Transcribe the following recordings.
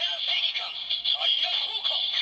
Helsinki kommst, Tolle Kuh.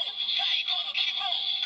最高の希望